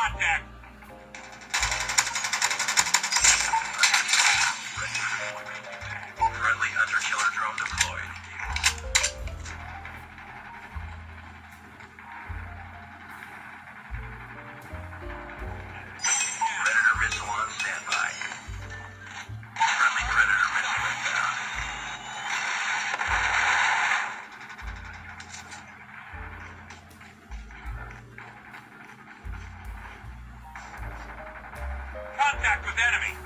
contact. contact with enemy.